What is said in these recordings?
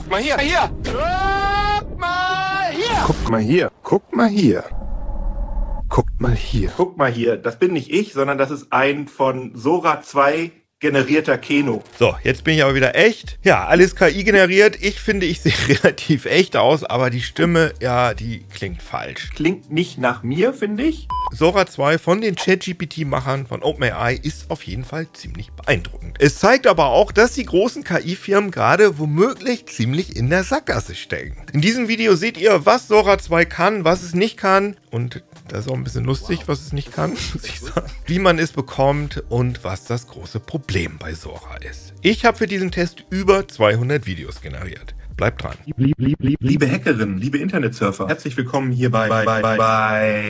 Guck mal hier. Hier. Guck mal hier. Guck mal hier. Guck mal hier. Guckt mal hier. Guck mal hier, das bin nicht ich, sondern das ist ein von Sora 2 generierter Keno. So, jetzt bin ich aber wieder echt. Ja, alles KI generiert. Ich finde, ich sehe relativ echt aus, aber die Stimme, ja, die klingt falsch. Klingt nicht nach mir, finde ich. Sora 2 von den ChatGPT-Machern von OpenAI ist auf jeden Fall ziemlich beeindruckend. Es zeigt aber auch, dass die großen KI-Firmen gerade womöglich ziemlich in der Sackgasse stecken. In diesem Video seht ihr, was Sora 2 kann, was es nicht kann und das ist auch ein bisschen lustig, was es nicht kann, muss ich sagen. Wie man es bekommt und was das große Problem bei Sora ist. Ich habe für diesen Test über 200 Videos generiert. Bleibt dran. Liebe Hackerinnen, liebe Internetsurfer, herzlich willkommen hier bei, bei, bei, bei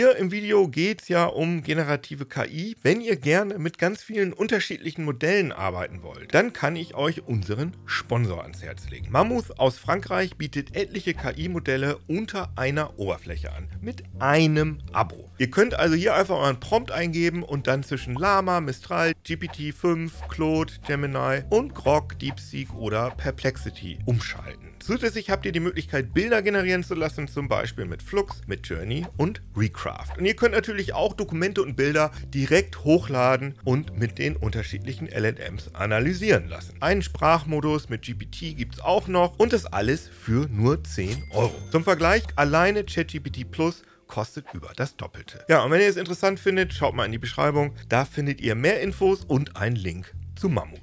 Hier im Video geht es ja um generative KI. Wenn ihr gerne mit ganz vielen unterschiedlichen Modellen arbeiten wollt, dann kann ich euch unseren Sponsor ans Herz legen. Mammoth aus Frankreich bietet etliche KI-Modelle unter einer Oberfläche an. Mit einem Abo. Ihr könnt also hier einfach euren Prompt eingeben und dann zwischen Lama, Mistral, GPT-5, Claude, Gemini und Grok, DeepSeek oder Perplexity umschalten. Zusätzlich habt ihr die Möglichkeit, Bilder generieren zu lassen, zum Beispiel mit Flux, mit Journey und Recraft. Und ihr könnt natürlich auch Dokumente und Bilder direkt hochladen und mit den unterschiedlichen LLMs analysieren lassen. Einen Sprachmodus mit GPT gibt es auch noch und das alles für nur 10 Euro. Zum Vergleich, alleine ChatGPT Plus kostet über das Doppelte. Ja, und wenn ihr es interessant findet, schaut mal in die Beschreibung. Da findet ihr mehr Infos und einen Link zu Mammoth.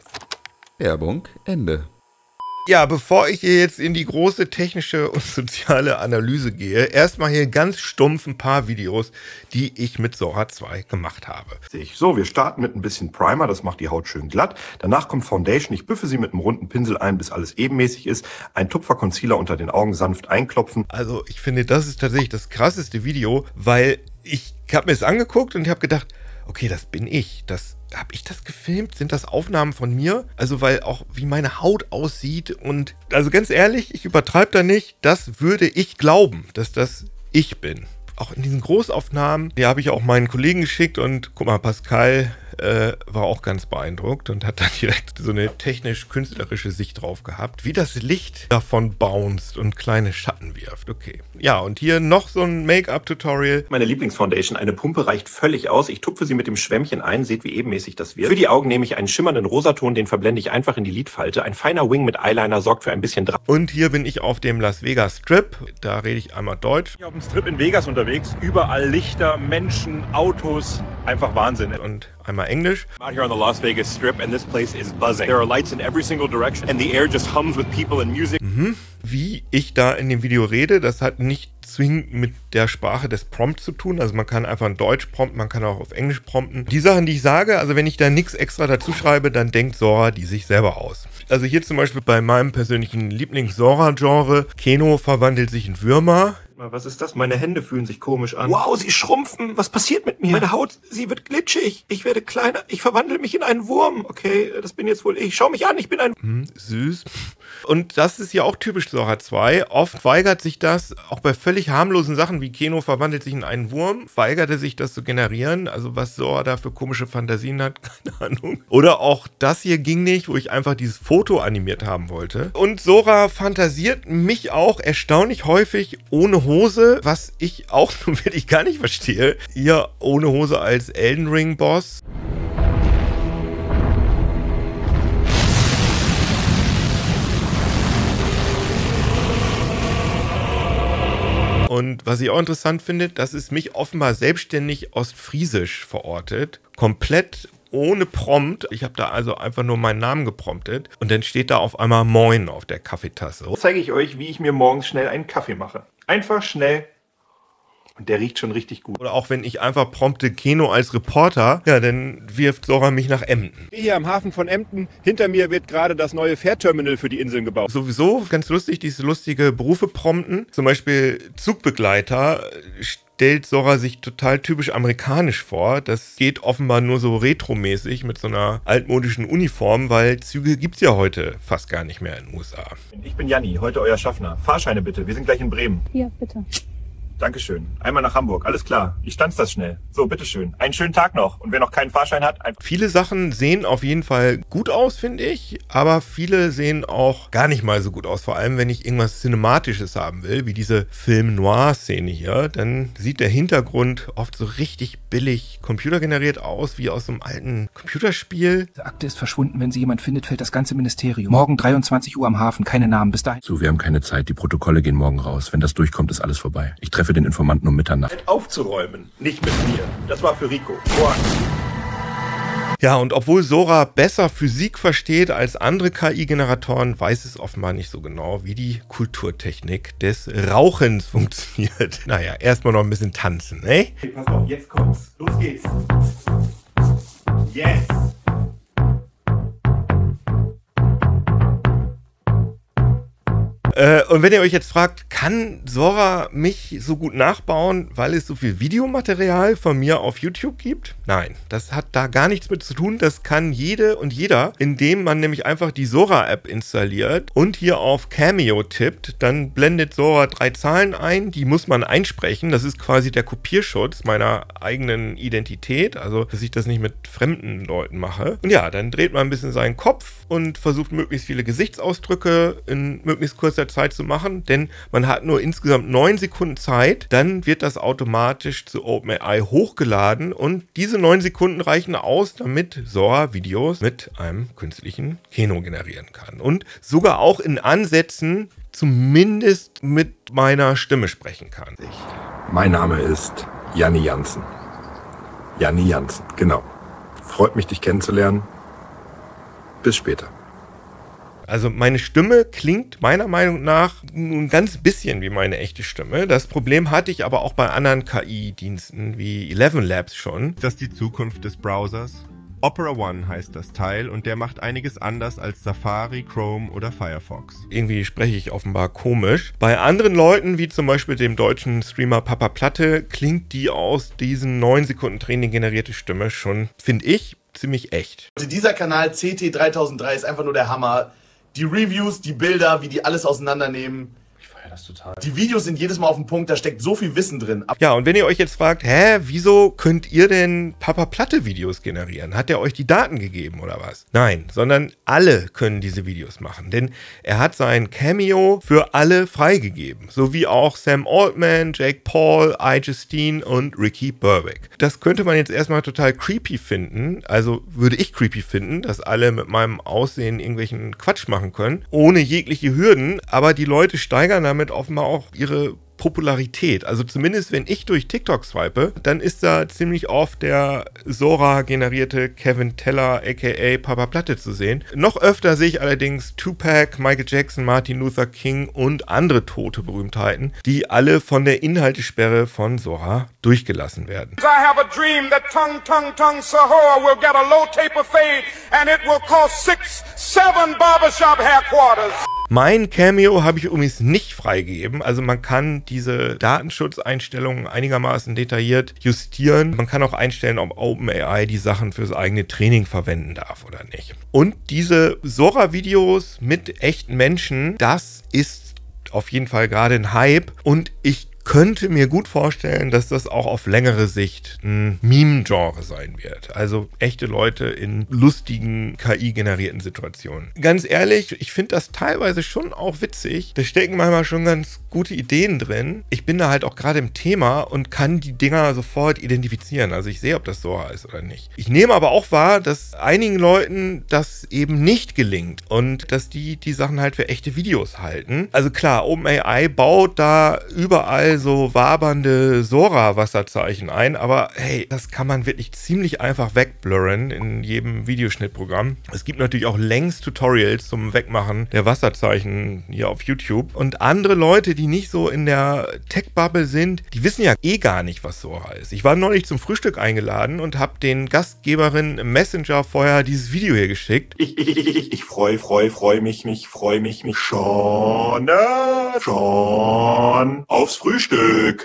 Werbung Ende. Ja, bevor ich hier jetzt in die große technische und soziale Analyse gehe, erstmal hier ganz stumpf ein paar Videos, die ich mit Sora 2 gemacht habe. So, wir starten mit ein bisschen Primer, das macht die Haut schön glatt. Danach kommt Foundation, ich büffe sie mit einem runden Pinsel ein, bis alles ebenmäßig ist. Ein Tupfer Concealer unter den Augen sanft einklopfen. Also ich finde, das ist tatsächlich das krasseste Video, weil ich habe mir es angeguckt und ich habe gedacht, okay, das bin ich, das habe ich das gefilmt? Sind das Aufnahmen von mir? Also, weil auch wie meine Haut aussieht und, also ganz ehrlich, ich übertreibe da nicht, das würde ich glauben, dass das ich bin. Auch in diesen Großaufnahmen, die habe ich auch meinen Kollegen geschickt und guck mal, Pascal, äh, war auch ganz beeindruckt und hat dann direkt so eine technisch-künstlerische Sicht drauf gehabt, wie das Licht davon bounced und kleine Schatten wirft. Okay. Ja, und hier noch so ein Make-up-Tutorial. Meine Lieblingsfoundation, eine Pumpe reicht völlig aus. Ich tupfe sie mit dem Schwämmchen ein, seht wie ebenmäßig das wird. Für die Augen nehme ich einen schimmernden Rosaton, den verblende ich einfach in die Lidfalte. Ein feiner Wing mit Eyeliner sorgt für ein bisschen Dra Und hier bin ich auf dem Las Vegas Strip. Da rede ich einmal Deutsch. Ich auf dem Strip in Vegas unterwegs. Überall Lichter, Menschen, Autos. Einfach Wahnsinn. Und einmal Englisch. I'm out here on the Las Vegas Strip and this place is buzzing. There are lights in every single direction and the air just hums with people and music. Mhm. Wie ich da in dem Video rede, das hat nicht zwingend mit der Sprache des Prompts zu tun. Also man kann einfach ein Deutsch prompten, man kann auch auf Englisch prompten. Die Sachen, die ich sage, also wenn ich da nichts extra dazu schreibe, dann denkt Sora die sich selber aus. Also hier zum Beispiel bei meinem persönlichen Lieblings-Sora-Genre, Keno verwandelt sich in Würmer. Was ist das? Meine Hände fühlen sich komisch an. Wow, sie schrumpfen. Was passiert mit mir? Meine Haut, sie wird glitschig. Ich werde kleiner. Ich verwandle mich in einen Wurm. Okay, das bin jetzt wohl ich. Schau mich an, ich bin ein... Hm, süß. Und das ist ja auch typisch Sora 2. Oft weigert sich das, auch bei völlig harmlosen Sachen wie Keno verwandelt sich in einen Wurm, weigert er sich das zu generieren. Also was Sora da für komische Fantasien hat, keine Ahnung. Oder auch das hier ging nicht, wo ich einfach dieses Foto animiert haben wollte. Und Sora fantasiert mich auch erstaunlich häufig ohne Hose, was ich auch nun wirklich gar nicht verstehe. Hier ohne Hose als Elden Ring Boss. Und was ich auch interessant finde, das ist mich offenbar selbstständig ostfriesisch verortet. Komplett ohne Prompt. Ich habe da also einfach nur meinen Namen gepromptet und dann steht da auf einmal Moin auf der Kaffeetasse. Zeige ich euch, wie ich mir morgens schnell einen Kaffee mache. Einfach schnell. Und der riecht schon richtig gut. Oder auch wenn ich einfach prompte Keno als Reporter, ja, dann wirft Sora mich nach Emden. Hier am Hafen von Emden, hinter mir wird gerade das neue Fährterminal für die Inseln gebaut. Sowieso ganz lustig, diese lustige Berufe prompten. Zum Beispiel Zugbegleiter stellt Sora sich total typisch amerikanisch vor. Das geht offenbar nur so retromäßig mit so einer altmodischen Uniform, weil Züge gibt es ja heute fast gar nicht mehr in den USA. Ich bin Janni, heute euer Schaffner. Fahrscheine bitte, wir sind gleich in Bremen. Hier, bitte. Dankeschön. Einmal nach Hamburg. Alles klar. Ich stanz das schnell. So, bitteschön. Einen schönen Tag noch. Und wer noch keinen Fahrschein hat, einfach. Viele Sachen sehen auf jeden Fall gut aus, finde ich. Aber viele sehen auch gar nicht mal so gut aus. Vor allem, wenn ich irgendwas Cinematisches haben will, wie diese Film-Noir-Szene hier, dann sieht der Hintergrund oft so richtig billig computergeneriert aus, wie aus einem alten Computerspiel. Die Akte ist verschwunden. Wenn sie jemand findet, fällt das ganze Ministerium. Morgen 23 Uhr am Hafen. Keine Namen. Bis dahin. So, wir haben keine Zeit. Die Protokolle gehen morgen raus. Wenn das durchkommt, ist alles vorbei. Ich treffe den Informanten um Mitternacht. Aufzuräumen. Nicht mit mir. Das war für Rico. Boah. Ja, und obwohl Sora besser Physik versteht als andere KI-Generatoren, weiß es offenbar nicht so genau, wie die Kulturtechnik des Rauchens funktioniert. Naja, erstmal noch ein bisschen tanzen, ne? Hey, pass auf, jetzt kommt's. Los geht's. Yes. Äh, und wenn ihr euch jetzt fragt, kann Sora mich so gut nachbauen, weil es so viel Videomaterial von mir auf YouTube gibt? Nein, das hat da gar nichts mit zu tun. Das kann jede und jeder, indem man nämlich einfach die Sora-App installiert und hier auf Cameo tippt. Dann blendet Sora drei Zahlen ein, die muss man einsprechen. Das ist quasi der Kopierschutz meiner eigenen Identität, also dass ich das nicht mit fremden Leuten mache. Und ja, dann dreht man ein bisschen seinen Kopf und versucht möglichst viele Gesichtsausdrücke in möglichst kurzer Zeit zu machen, denn man hat nur insgesamt neun Sekunden Zeit. Dann wird das automatisch zu OpenAI hochgeladen und diese neun Sekunden reichen aus, damit Sora Videos mit einem künstlichen Kino generieren kann und sogar auch in Ansätzen zumindest mit meiner Stimme sprechen kann. Mein Name ist Janni Jansen. Janni Jansen, genau. Freut mich, dich kennenzulernen. Bis später. Also meine Stimme klingt meiner Meinung nach nur ein ganz bisschen wie meine echte Stimme. Das Problem hatte ich aber auch bei anderen KI-Diensten wie Eleven Labs schon. Das ist die Zukunft des Browsers. Opera One heißt das Teil und der macht einiges anders als Safari, Chrome oder Firefox. Irgendwie spreche ich offenbar komisch. Bei anderen Leuten, wie zum Beispiel dem deutschen Streamer Papa Platte, klingt die aus diesen 9 Sekunden Training generierte Stimme schon, finde ich, ziemlich echt. Also dieser Kanal CT3003 ist einfach nur der Hammer. Die Reviews, die Bilder, wie die alles auseinandernehmen. Feiere das total. Die Videos sind jedes Mal auf dem Punkt, da steckt so viel Wissen drin. Ja, und wenn ihr euch jetzt fragt, hä, wieso könnt ihr denn Papa Platte Videos generieren? Hat er euch die Daten gegeben oder was? Nein, sondern alle können diese Videos machen, denn er hat sein Cameo für alle freigegeben, so wie auch Sam Altman, Jake Paul, I. Justine und Ricky Burwick. Das könnte man jetzt erstmal total creepy finden, also würde ich creepy finden, dass alle mit meinem Aussehen irgendwelchen Quatsch machen können, ohne jegliche Hürden, aber die Leute steigern damit offenbar auch ihre Popularität. Also zumindest wenn ich durch TikTok swipe, dann ist da ziemlich oft der Sora-generierte Kevin Teller aka Papa Platte zu sehen. Noch öfter sehe ich allerdings Tupac, Michael Jackson, Martin Luther King und andere tote Berühmtheiten, die alle von der Inhaltesperre von Sora durchgelassen werden. I have a dream that Tung Tung Tung Sahora will get a low taper fade and it will cost six, seven barbershop headquarters. Mein Cameo habe ich übrigens nicht freigegeben. Also man kann diese Datenschutzeinstellungen einigermaßen detailliert justieren. Man kann auch einstellen, ob OpenAI die Sachen fürs eigene Training verwenden darf oder nicht. Und diese Sora-Videos mit echten Menschen, das ist auf jeden Fall gerade ein Hype. Und ich könnte mir gut vorstellen, dass das auch auf längere Sicht ein Meme-Genre sein wird. Also echte Leute in lustigen KI-generierten Situationen. Ganz ehrlich, ich finde das teilweise schon auch witzig. Da stecken manchmal schon ganz gute Ideen drin. Ich bin da halt auch gerade im Thema und kann die Dinger sofort identifizieren. Also ich sehe, ob das Sora ist oder nicht. Ich nehme aber auch wahr, dass einigen Leuten das eben nicht gelingt und dass die die Sachen halt für echte Videos halten. Also klar, OpenAI baut da überall so wabernde Sora-Wasserzeichen ein, aber hey, das kann man wirklich ziemlich einfach wegblurren in jedem Videoschnittprogramm. Es gibt natürlich auch längst Tutorials zum Wegmachen der Wasserzeichen hier auf YouTube. Und andere Leute, die nicht so in der Tech-Bubble sind, die wissen ja eh gar nicht, was Sora ist. Ich war neulich zum Frühstück eingeladen und habe den Gastgeberinnen im Messenger vorher dieses Video hier geschickt. Ich, ich, ich, ich, ich freu, freu, mich, mich, freu mich, mich schon, ne, schon aufs Frühstück.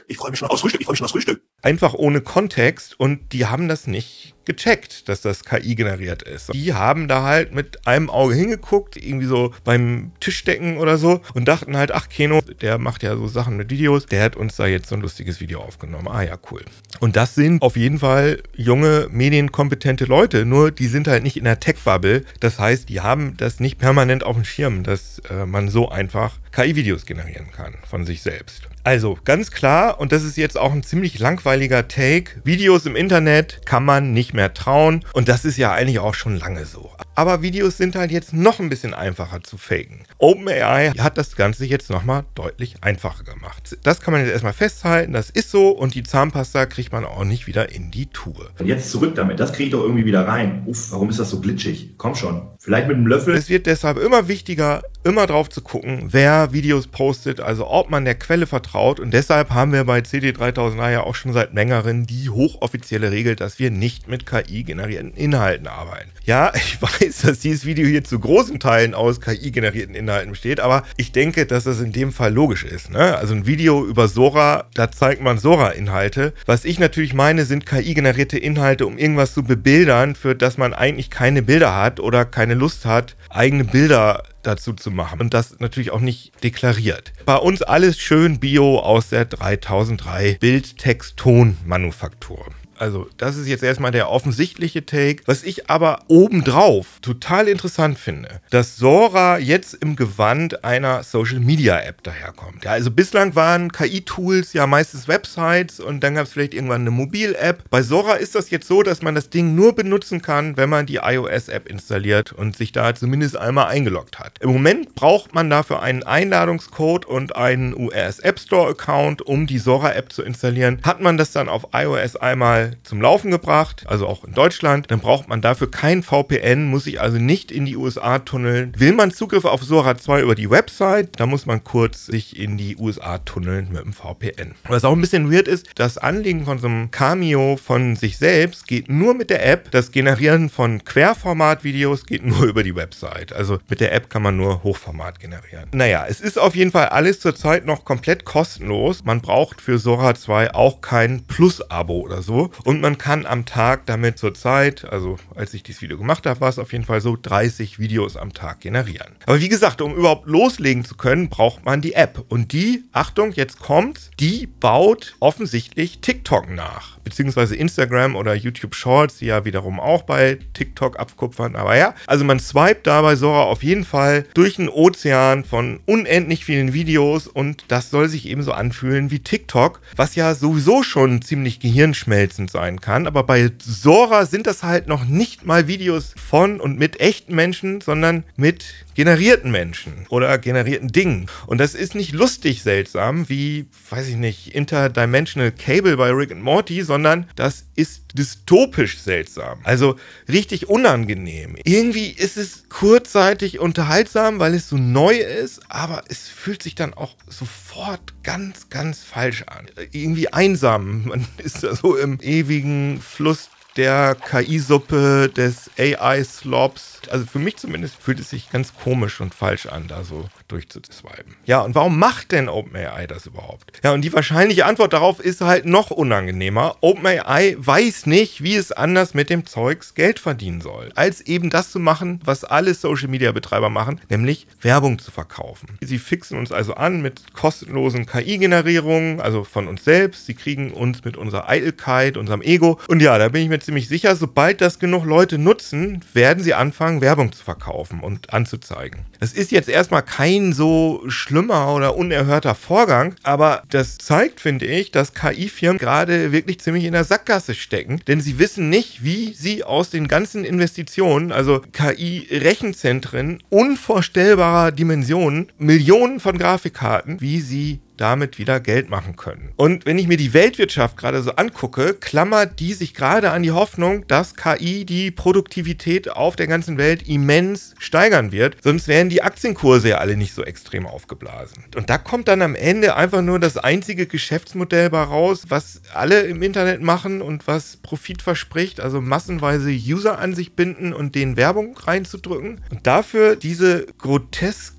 Ich freue mich schon aufs Frühstück, ich freue mich schon aufs Frühstück. Einfach ohne Kontext und die haben das nicht gecheckt, dass das KI generiert ist. Die haben da halt mit einem Auge hingeguckt, irgendwie so beim Tischdecken oder so und dachten halt, ach Keno, der macht ja so Sachen mit Videos, der hat uns da jetzt so ein lustiges Video aufgenommen. Ah ja, cool. Und das sind auf jeden Fall junge, medienkompetente Leute, nur die sind halt nicht in der Tech-Bubble. Das heißt, die haben das nicht permanent auf dem Schirm, dass äh, man so einfach KI-Videos generieren kann von sich selbst. Also ganz klar, und das ist jetzt auch ein ziemlich langweiliger Take, Videos im Internet kann man nicht mehr trauen und das ist ja eigentlich auch schon lange so. Aber Videos sind halt jetzt noch ein bisschen einfacher zu faken. OpenAI hat das Ganze jetzt nochmal deutlich einfacher gemacht. Das kann man jetzt erstmal festhalten, das ist so und die Zahnpasta kriegt man auch nicht wieder in die Tube. Und jetzt zurück damit, das kriege ich doch irgendwie wieder rein. Uff, warum ist das so glitschig? Komm schon, vielleicht mit einem Löffel. Es wird deshalb immer wichtiger, immer drauf zu gucken, wer Videos postet, also ob man der Quelle vertraut. Und deshalb haben wir bei CD3000A ja auch schon seit längerem die hochoffizielle Regel, dass wir nicht mit KI-generierten Inhalten arbeiten. Ja, ich weiß, dass dieses Video hier zu großen Teilen aus KI-generierten Inhalten besteht, aber ich denke, dass das in dem Fall logisch ist. Ne? Also ein Video über Sora, da zeigt man Sora-Inhalte. Was ich natürlich meine, sind KI-generierte Inhalte, um irgendwas zu bebildern, für das man eigentlich keine Bilder hat oder keine Lust hat, eigene Bilder dazu zu machen und das natürlich auch nicht deklariert. Bei uns alles schön Bio aus der 3003 Bild-Text-Ton-Manufaktur. Also, das ist jetzt erstmal der offensichtliche Take. Was ich aber obendrauf total interessant finde, dass Sora jetzt im Gewand einer Social Media App daherkommt. Ja, also bislang waren KI-Tools ja meistens Websites und dann gab es vielleicht irgendwann eine Mobil-App. Bei Sora ist das jetzt so, dass man das Ding nur benutzen kann, wenn man die iOS-App installiert und sich da zumindest einmal eingeloggt hat. Im Moment braucht man dafür einen Einladungscode und einen US App Store Account, um die Sora-App zu installieren. Hat man das dann auf iOS einmal zum Laufen gebracht, also auch in Deutschland. Dann braucht man dafür kein VPN, muss sich also nicht in die USA tunneln. Will man Zugriff auf Sora 2 über die Website, dann muss man kurz sich in die USA tunneln mit dem VPN. Was auch ein bisschen weird ist, das Anliegen von so einem Cameo von sich selbst geht nur mit der App. Das Generieren von Querformat-Videos geht nur über die Website. Also mit der App kann man nur Hochformat generieren. Naja, es ist auf jeden Fall alles zurzeit noch komplett kostenlos. Man braucht für Sora 2 auch kein Plus-Abo oder so. Und man kann am Tag damit zurzeit, also als ich dieses Video gemacht habe, war es auf jeden Fall so, 30 Videos am Tag generieren. Aber wie gesagt, um überhaupt loslegen zu können, braucht man die App. Und die, Achtung, jetzt kommt's, die baut offensichtlich TikTok nach. Beziehungsweise Instagram oder YouTube Shorts, die ja wiederum auch bei TikTok abkupfern. Aber ja, also man swiped da bei Sora auf jeden Fall durch einen Ozean von unendlich vielen Videos und das soll sich ebenso anfühlen wie TikTok, was ja sowieso schon ziemlich gehirnschmelzend sein kann. Aber bei Sora sind das halt noch nicht mal Videos von und mit echten Menschen, sondern mit generierten Menschen oder generierten Dingen. Und das ist nicht lustig seltsam, wie, weiß ich nicht, Interdimensional Cable bei Rick and Morty, sondern das ist dystopisch seltsam. Also richtig unangenehm. Irgendwie ist es kurzzeitig unterhaltsam, weil es so neu ist, aber es fühlt sich dann auch sofort ganz, ganz falsch an. Irgendwie einsam. Man ist da so im ewigen Fluss der KI-Suppe, des AI-Slops. Also für mich zumindest fühlt es sich ganz komisch und falsch an, da so durchzuswipen. Ja, und warum macht denn OpenAI das überhaupt? Ja, und die wahrscheinliche Antwort darauf ist halt noch unangenehmer. OpenAI weiß nicht, wie es anders mit dem Zeugs Geld verdienen soll, als eben das zu machen, was alle Social-Media-Betreiber machen, nämlich Werbung zu verkaufen. Sie fixen uns also an mit kostenlosen KI-Generierungen, also von uns selbst. Sie kriegen uns mit unserer Eitelkeit, unserem Ego. Und ja, da bin ich mir ziemlich sicher, sobald das genug Leute nutzen, werden sie anfangen, Werbung zu verkaufen und anzuzeigen. Das ist jetzt erstmal kein so schlimmer oder unerhörter Vorgang, aber das zeigt, finde ich, dass KI-Firmen gerade wirklich ziemlich in der Sackgasse stecken, denn sie wissen nicht, wie sie aus den ganzen Investitionen, also KI-Rechenzentren unvorstellbarer Dimensionen, Millionen von Grafikkarten, wie sie damit wieder Geld machen können. Und wenn ich mir die Weltwirtschaft gerade so angucke, klammert die sich gerade an die Hoffnung, dass KI die Produktivität auf der ganzen Welt immens steigern wird. Sonst wären die Aktienkurse ja alle nicht so extrem aufgeblasen. Und da kommt dann am Ende einfach nur das einzige Geschäftsmodell bei raus, was alle im Internet machen und was Profit verspricht, also massenweise User an sich binden und denen Werbung reinzudrücken. Und dafür diese grotesk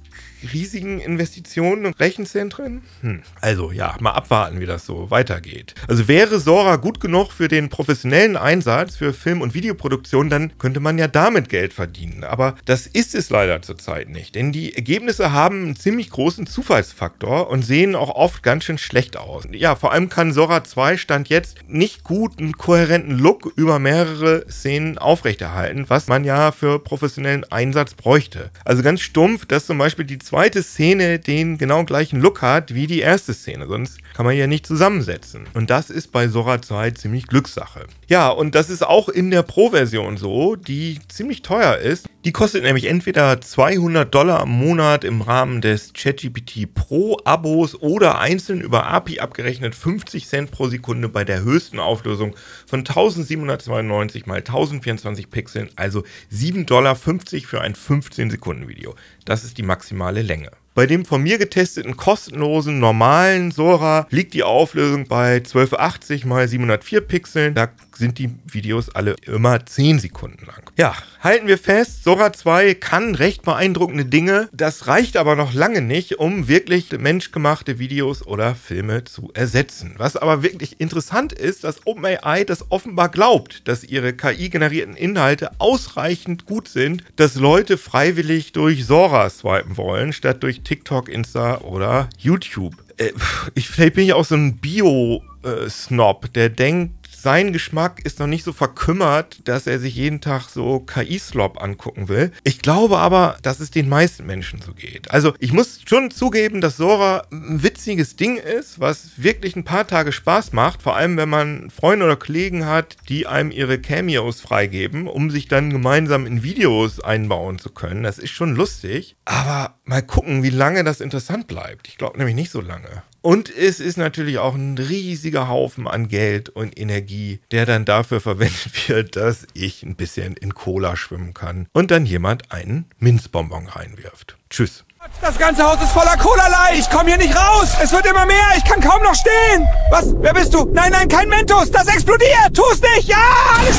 riesigen Investitionen und Rechenzentren? Hm. Also ja, mal abwarten, wie das so weitergeht. Also wäre Sora gut genug für den professionellen Einsatz für Film- und Videoproduktion, dann könnte man ja damit Geld verdienen. Aber das ist es leider zurzeit nicht, denn die Ergebnisse haben einen ziemlich großen Zufallsfaktor und sehen auch oft ganz schön schlecht aus. Ja, vor allem kann Sora 2 Stand jetzt nicht gut einen kohärenten Look über mehrere Szenen aufrechterhalten, was man ja für professionellen Einsatz bräuchte. Also ganz stumpf, dass zum Beispiel die zweite Szene den genau gleichen Look hat wie die erste Szene, sonst kann man ja nicht zusammensetzen. Und das ist bei Sora 2 ziemlich Glückssache. Ja, und das ist auch in der Pro-Version so, die ziemlich teuer ist. Die kostet nämlich entweder 200 Dollar im Monat im Rahmen des ChatGPT Pro-Abos oder einzeln über API abgerechnet 50 Cent pro Sekunde bei der höchsten Auflösung von 1792 mal 1024 Pixeln, also 7,50 Dollar für ein 15-Sekunden-Video. Das ist die maximale Länge. Bei dem von mir getesteten kostenlosen normalen Sora liegt die Auflösung bei 1280 x 704 Pixeln. Da sind die Videos alle immer 10 Sekunden lang. Ja, halten wir fest, Sora 2 kann recht beeindruckende Dinge. Das reicht aber noch lange nicht, um wirklich menschgemachte Videos oder Filme zu ersetzen. Was aber wirklich interessant ist, dass OpenAI das offenbar glaubt, dass ihre KI-generierten Inhalte ausreichend gut sind, dass Leute freiwillig durch Sora swipen wollen, statt durch TikTok, Insta oder YouTube. Äh, ich, vielleicht bin ich auch so ein Bio-Snob, der denkt, sein Geschmack ist noch nicht so verkümmert, dass er sich jeden Tag so KI-Slop angucken will. Ich glaube aber, dass es den meisten Menschen so geht. Also ich muss schon zugeben, dass Sora ein witziges Ding ist, was wirklich ein paar Tage Spaß macht, vor allem wenn man Freunde oder Kollegen hat, die einem ihre Cameos freigeben, um sich dann gemeinsam in Videos einbauen zu können. Das ist schon lustig. Aber mal gucken, wie lange das interessant bleibt. Ich glaube nämlich nicht so lange. Und es ist natürlich auch ein riesiger Haufen an Geld und Energie, der dann dafür verwendet wird, dass ich ein bisschen in Cola schwimmen kann und dann jemand einen Minzbonbon reinwirft. Tschüss. Das ganze Haus ist voller Cola-Lei. Ich komme hier nicht raus. Es wird immer mehr. Ich kann kaum noch stehen. Was? Wer bist du? Nein, nein, kein Mentos. Das explodiert. Tu es nicht. Ja, alles